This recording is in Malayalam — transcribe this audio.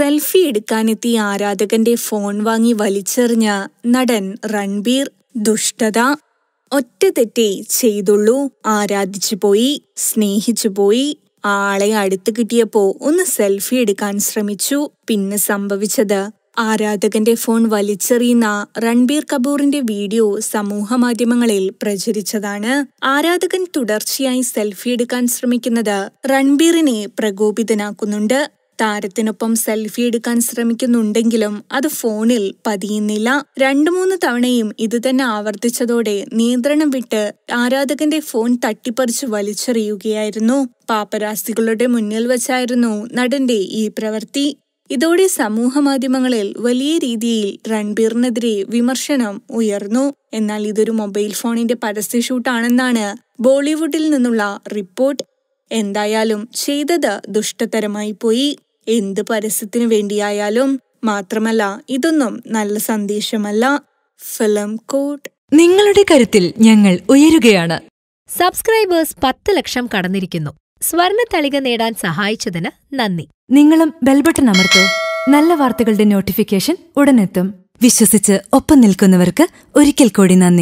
സെൽഫി എടുക്കാനെത്തിയ ആരാധകന്റെ ഫോൺ വാങ്ങി വലിച്ചെറിഞ്ഞ നടൻ റൺബീർ ദുഷ്ടത. ഒറ്റ തെറ്റേ ചെയ്തുള്ളൂ. ആരാധിച്ചു പോയി സ്നേഹിച്ചു പോയി. ആളെ അടുത്ത് കിട്ടിയപ്പോ ഒന്ന് സെൽഫി എടുക്കാൻ ശ്രമിച്ചു. പിന്നെ സംഭവിച്ചത് ആരാധകന്റെ ഫോൺ വലിച്ചെറിയുന്ന രൺബീർ കപൂറിന്റെ വീഡിയോ സമൂഹ മാധ്യമങ്ങളിൽ പ്രചരിച്ചതാണ്. ആരാധകൻ തുടർച്ചയായി സെൽഫി എടുക്കാൻ ശ്രമിക്കുന്നത് രൺബീറിനെ പ്രകോപിതനാക്കുന്നുണ്ട്. താരത്തിനൊപ്പം സെൽഫി എടുക്കാൻ ശ്രമിക്കുന്നുണ്ടെങ്കിലും അത് ഫോണിൽ പതിയുന്നില്ല. രണ്ടു മൂന്ന് തവണയും ഇത് തന്നെ ആവർത്തിച്ചതോടെ നിയന്ത്രണം വിട്ട് ആരാധകന്റെ ഫോൺ തട്ടിപ്പറിച്ചു വലിച്ചെറിയുകയായിരുന്നു. പാപ്പരാസികളുടെ മുന്നിൽ വച്ചായിരുന്നു നടന്റെ ഈ പ്രവൃത്തി. ഇതോടെ സമൂഹ മാധ്യമങ്ങളിൽ വലിയ രീതിയിൽ രൺബീറിനെതിരെ വിമർശനം ഉയർന്നു. എന്നാൽ ഇതൊരു മൊബൈൽ ഫോണിന്റെ പരസ്യ ഷൂട്ടാണെന്നാണ് ബോളിവുഡിൽ നിന്നുള്ള റിപ്പോർട്ട്. എന്തായാലും ചെയ്തത് ദുഷ്ടതരമായി പോയി. എന്ത് പരസ്യത്തിനു വേണ്ടിയായാലും മാത്രമല്ല ഇതൊന്നും നല്ല സന്ദേശമല്ല. Film coat. നിങ്ങളുടെ കരുത്തിൽ ഞങ്ങൾ ഉയരുകയാണ്. സബ്സ്ക്രൈബേഴ്സ് പത്ത് ലക്ഷം കടന്നിരിക്കുന്നു. സ്വർണ തളിക നേടാൻ സഹായിച്ചതിന് നന്ദി. നിങ്ങളും ബെൽബട്ടൺ അമർത്തോ. നല്ല വാർത്തകളുടെ നോട്ടിഫിക്കേഷൻ ഉടനെത്തും. വിശ്വസിച്ച് ഒപ്പം നിൽക്കുന്നവർക്ക് ഒരിക്കൽ കൂടി നന്ദി.